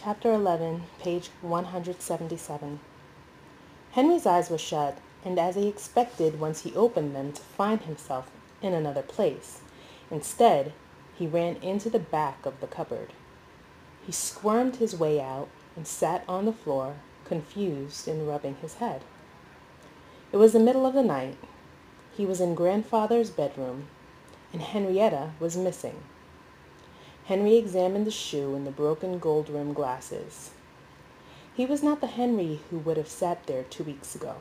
Chapter 11, page 177. Henry's eyes were shut, and as he expected once he opened them to find himself in another place, instead he ran into the back of the cupboard. He squirmed his way out and sat on the floor, confused and rubbing his head. It was the middle of the night. He was in grandfather's bedroom, and Henrietta was missing. Henry examined the shoe and the broken gold-rimmed glasses. He was not the Henry who would have sat there two weeks ago.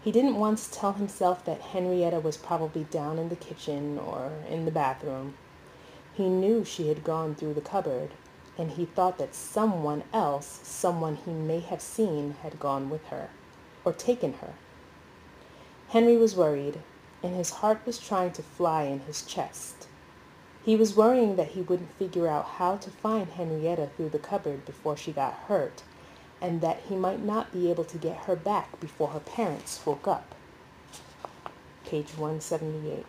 He didn't once tell himself that Henrietta was probably down in the kitchen or in the bathroom. He knew she had gone through the cupboard, and he thought that someone else, someone he may have seen, had gone with her, or taken her. Henry was worried, and his heart was trying to fly in his chest. He was worrying that he wouldn't figure out how to find Henrietta through the cupboard before she got hurt, and that he might not be able to get her back before her parents woke up. Page 178.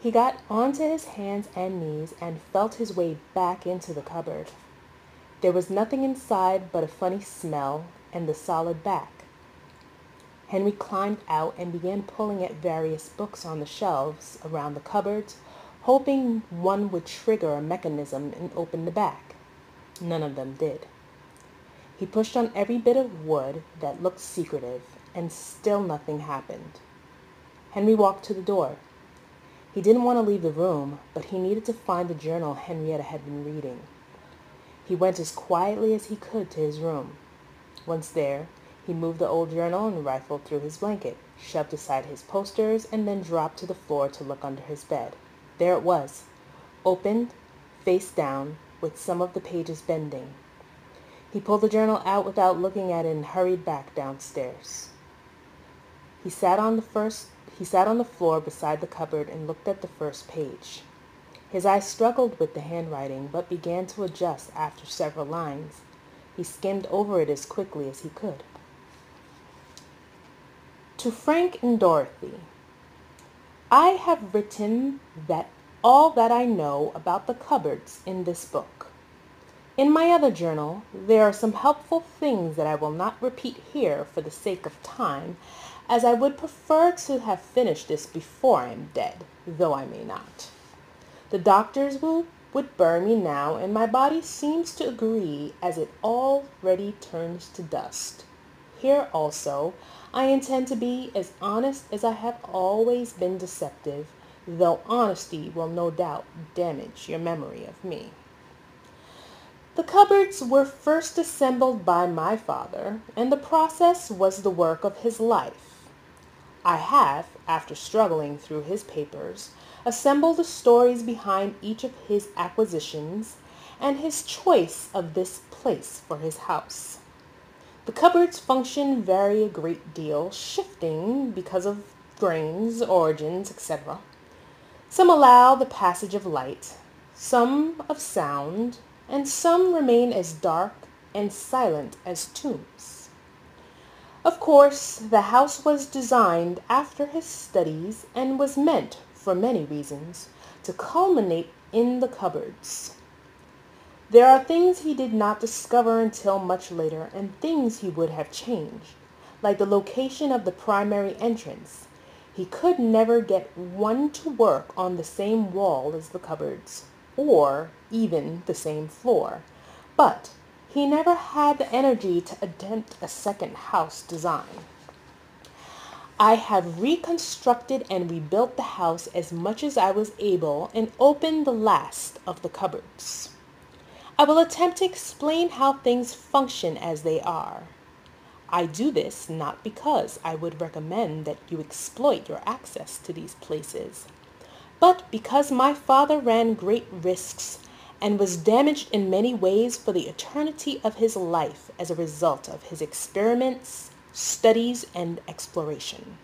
He got onto his hands and knees and felt his way back into the cupboard. There was nothing inside but a funny smell and the solid back. Henry climbed out and began pulling at various books on the shelves around the cupboards hoping one would trigger a mechanism and open the back. None of them did. He pushed on every bit of wood that looked secretive, and still nothing happened. Henry walked to the door. He didn't want to leave the room, but he needed to find the journal Henrietta had been reading. He went as quietly as he could to his room. Once there, he moved the old journal and rifled through his blanket, shoved aside his posters, and then dropped to the floor to look under his bed. There it was, opened, face down, with some of the pages bending. He pulled the journal out without looking at it and hurried back downstairs. He sat on the first he sat on the floor beside the cupboard and looked at the first page. His eyes struggled with the handwriting, but began to adjust after several lines. He skimmed over it as quickly as he could. To Frank and Dorothy, I have written that all that I know about the cupboards in this book. In my other journal there are some helpful things that I will not repeat here for the sake of time, as I would prefer to have finished this before I am dead, though I may not. The doctors will, would burn me now, and my body seems to agree as it already turns to dust. Here also I intend to be as honest as I have always been deceptive, though honesty will no doubt damage your memory of me. The cupboards were first assembled by my father, and the process was the work of his life. I have, after struggling through his papers, assembled the stories behind each of his acquisitions and his choice of this place for his house. The cupboard's function vary a great deal, shifting because of grains, origins, etc. Some allow the passage of light, some of sound, and some remain as dark and silent as tombs. Of course, the house was designed after his studies and was meant, for many reasons, to culminate in the cupboards. There are things he did not discover until much later and things he would have changed, like the location of the primary entrance. He could never get one to work on the same wall as the cupboards, or even the same floor, but he never had the energy to attempt a second house design. I have reconstructed and rebuilt the house as much as I was able and opened the last of the cupboards. I will attempt to explain how things function as they are. I do this not because I would recommend that you exploit your access to these places, but because my father ran great risks and was damaged in many ways for the eternity of his life as a result of his experiments, studies, and exploration.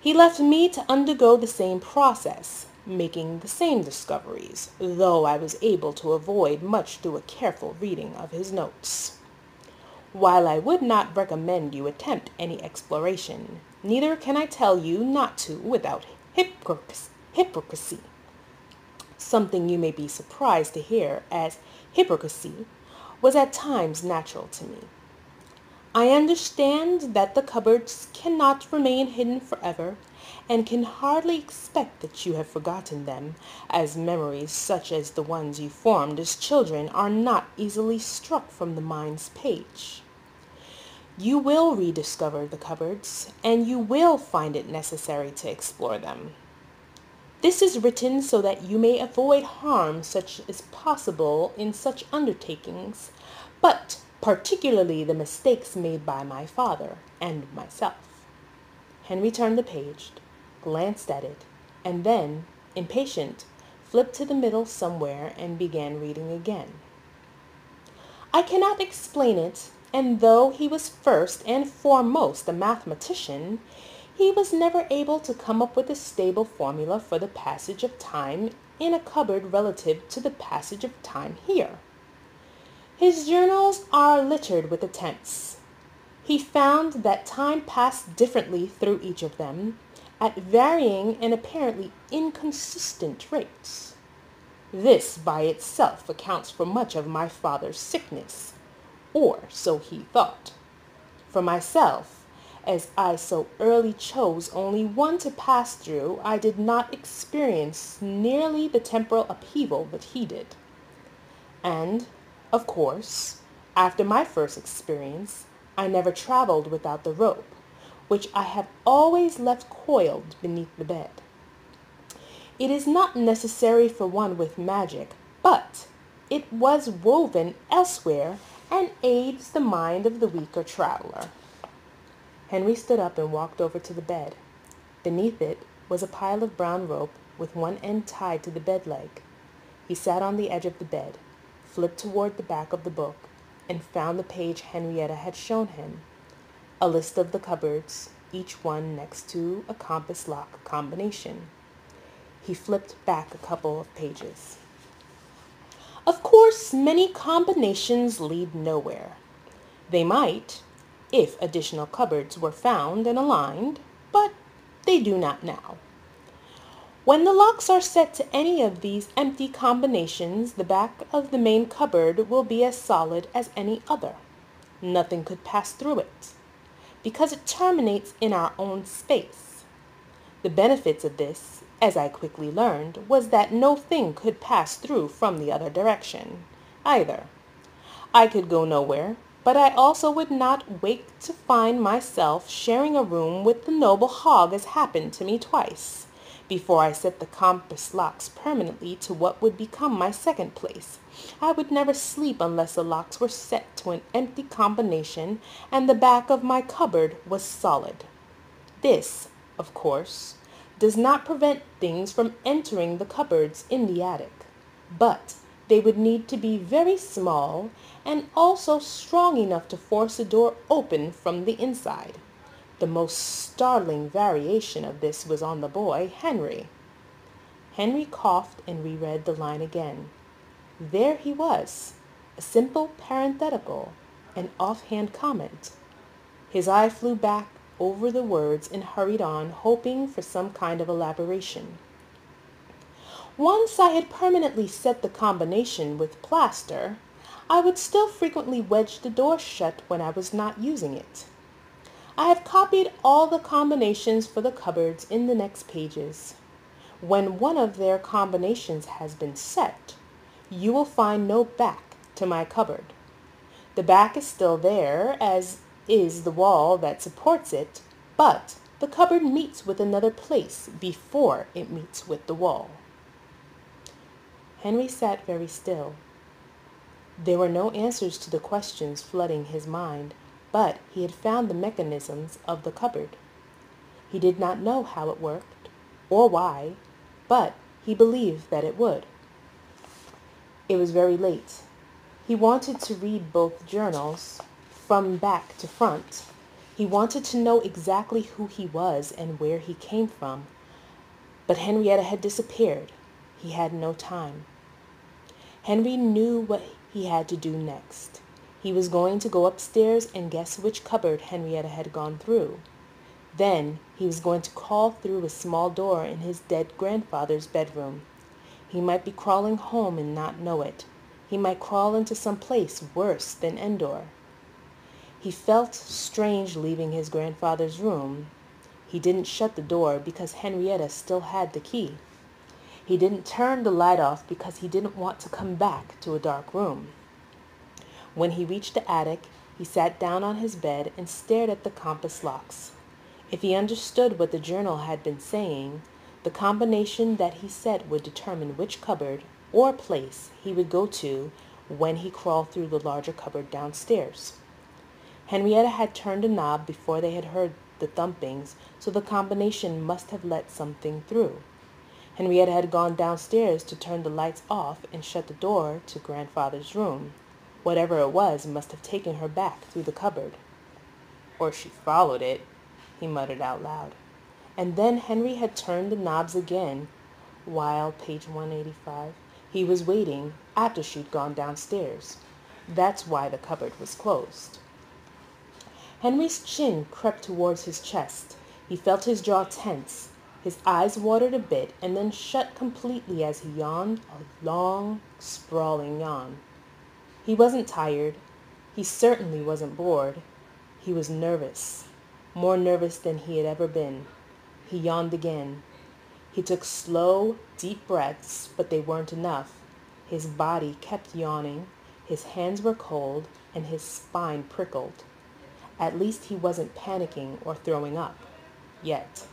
He left me to undergo the same process, making the same discoveries, though I was able to avoid much through a careful reading of his notes. While I would not recommend you attempt any exploration, neither can I tell you not to without hypocrisy. Something you may be surprised to hear, as hypocrisy was at times natural to me. I understand that the cupboards cannot remain hidden forever, and can hardly expect that you have forgotten them, as memories such as the ones you formed as children are not easily struck from the mind's page. You will rediscover the cupboards, and you will find it necessary to explore them. This is written so that you may avoid harm such as possible in such undertakings, but particularly the mistakes made by my father and myself. Henry turned the page, glanced at it, and then, impatient, flipped to the middle somewhere and began reading again. I cannot explain it, and though he was first and foremost a mathematician, he was never able to come up with a stable formula for the passage of time in a cupboard relative to the passage of time here. His journals are littered with attempts. He found that time passed differently through each of them, at varying and apparently inconsistent rates. This by itself accounts for much of my father's sickness, or so he thought. For myself, as I so early chose only one to pass through, I did not experience nearly the temporal upheaval that he did. And of course, after my first experience, I never traveled without the rope, which I have always left coiled beneath the bed. It is not necessary for one with magic, but it was woven elsewhere and aids the mind of the weaker traveler. Henry stood up and walked over to the bed. Beneath it was a pile of brown rope with one end tied to the bed leg. He sat on the edge of the bed flipped toward the back of the book, and found the page Henrietta had shown him. A list of the cupboards, each one next to a compass lock combination. He flipped back a couple of pages. Of course, many combinations lead nowhere. They might, if additional cupboards were found and aligned, but they do not now. When the locks are set to any of these empty combinations, the back of the main cupboard will be as solid as any other. Nothing could pass through it, because it terminates in our own space. The benefits of this, as I quickly learned, was that no thing could pass through from the other direction, either. I could go nowhere, but I also would not wake to find myself sharing a room with the noble hog as happened to me twice before I set the compass locks permanently to what would become my second place. I would never sleep unless the locks were set to an empty combination and the back of my cupboard was solid. This, of course, does not prevent things from entering the cupboards in the attic, but they would need to be very small and also strong enough to force a door open from the inside. The most startling variation of this was on the boy, Henry. Henry coughed and reread the line again. There he was, a simple parenthetical, an offhand comment. His eye flew back over the words and hurried on, hoping for some kind of elaboration. Once I had permanently set the combination with plaster, I would still frequently wedge the door shut when I was not using it. I have copied all the combinations for the cupboards in the next pages. When one of their combinations has been set, you will find no back to my cupboard. The back is still there, as is the wall that supports it, but the cupboard meets with another place before it meets with the wall. Henry sat very still. There were no answers to the questions flooding his mind but he had found the mechanisms of the cupboard. He did not know how it worked, or why, but he believed that it would. It was very late. He wanted to read both journals, from back to front. He wanted to know exactly who he was and where he came from. But Henrietta had disappeared. He had no time. Henry knew what he had to do next. He was going to go upstairs and guess which cupboard Henrietta had gone through. Then he was going to crawl through a small door in his dead grandfather's bedroom. He might be crawling home and not know it, He might crawl into some place worse than Endor. He felt strange leaving his grandfather's room. He didn't shut the door because Henrietta still had the key. He didn't turn the light off because he didn't want to come back to a dark room. When he reached the attic, he sat down on his bed and stared at the compass locks. If he understood what the journal had been saying, the combination that he set would determine which cupboard or place he would go to when he crawled through the larger cupboard downstairs. Henrietta had turned a knob before they had heard the thumpings, so the combination must have let something through. Henrietta had gone downstairs to turn the lights off and shut the door to grandfather's room. Whatever it was must have taken her back through the cupboard. Or she followed it, he muttered out loud. And then Henry had turned the knobs again while, page 185, he was waiting after she'd gone downstairs. That's why the cupboard was closed. Henry's chin crept towards his chest. He felt his jaw tense. His eyes watered a bit and then shut completely as he yawned a long, sprawling yawn. He wasn't tired. He certainly wasn't bored. He was nervous, more nervous than he had ever been. He yawned again. He took slow, deep breaths, but they weren't enough. His body kept yawning, his hands were cold, and his spine prickled. At least he wasn't panicking or throwing up. Yet.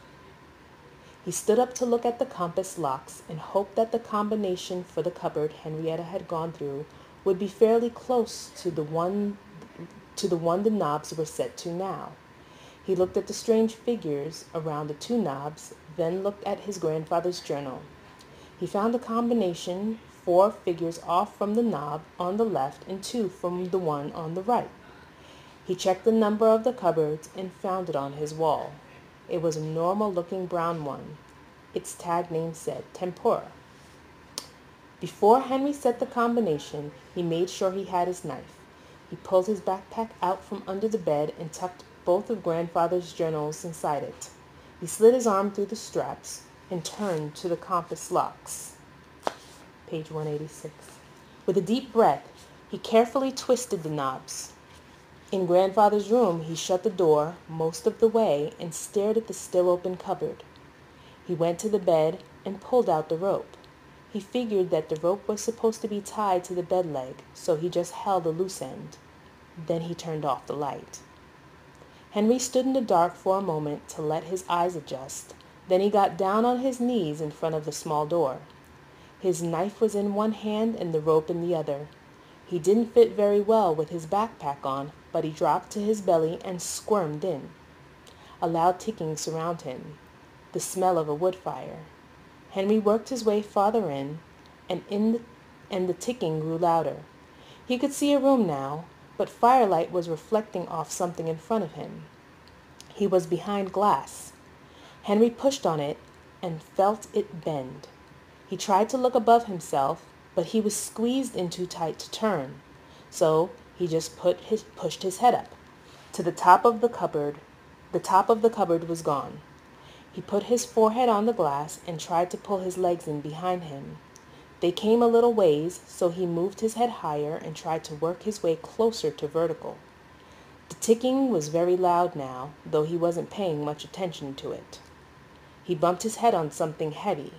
He stood up to look at the compass locks and hoped that the combination for the cupboard Henrietta had gone through would be fairly close to the one to the one the knobs were set to now. He looked at the strange figures around the two knobs, then looked at his grandfather's journal. He found a combination, four figures off from the knob on the left and two from the one on the right. He checked the number of the cupboards and found it on his wall. It was a normal-looking brown one. Its tag name said Tempura. Before Henry set the combination, he made sure he had his knife. He pulled his backpack out from under the bed and tucked both of Grandfather's journals inside it. He slid his arm through the straps and turned to the compass locks. Page 186. With a deep breath, he carefully twisted the knobs. In Grandfather's room he shut the door most of the way and stared at the still open cupboard. He went to the bed and pulled out the rope. He figured that the rope was supposed to be tied to the bed leg, so he just held a loose end. Then he turned off the light. Henry stood in the dark for a moment to let his eyes adjust. Then he got down on his knees in front of the small door. His knife was in one hand and the rope in the other. He didn't fit very well with his backpack on, but he dropped to his belly and squirmed in. A loud ticking surrounded him, the smell of a wood fire. Henry worked his way farther in, and in the, and the ticking grew louder. He could see a room now, but firelight was reflecting off something in front of him. He was behind glass. Henry pushed on it and felt it bend. He tried to look above himself, but he was squeezed in too tight to turn. So he just put his, pushed his head up. To the top of the cupboard, the top of the cupboard was gone. He put his forehead on the glass and tried to pull his legs in behind him. They came a little ways, so he moved his head higher and tried to work his way closer to vertical. The ticking was very loud now, though he wasn't paying much attention to it. He bumped his head on something heavy.